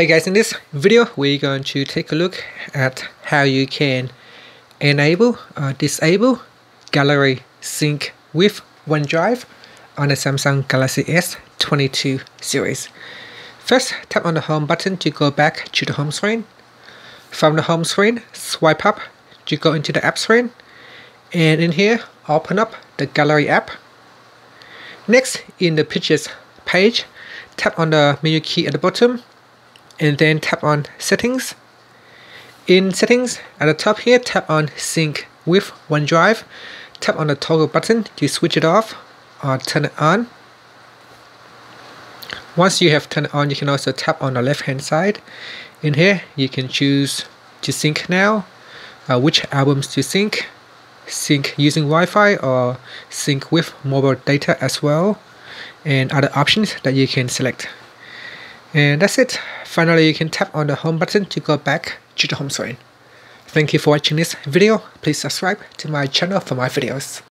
Hey guys, in this video, we're going to take a look at how you can enable or disable gallery sync with OneDrive on the Samsung Galaxy S22 series. First, tap on the home button to go back to the home screen. From the home screen, swipe up to go into the app screen. And in here, open up the gallery app. Next, in the pictures page, tap on the menu key at the bottom and then tap on settings. In settings at the top here, tap on sync with OneDrive. Tap on the toggle button to switch it off or turn it on. Once you have turned it on, you can also tap on the left hand side. In here, you can choose to sync now, uh, which albums to sync, sync using Wi-Fi or sync with mobile data as well, and other options that you can select. And that's it. Finally, you can tap on the home button to go back to the home screen. Thank you for watching this video. Please subscribe to my channel for more videos.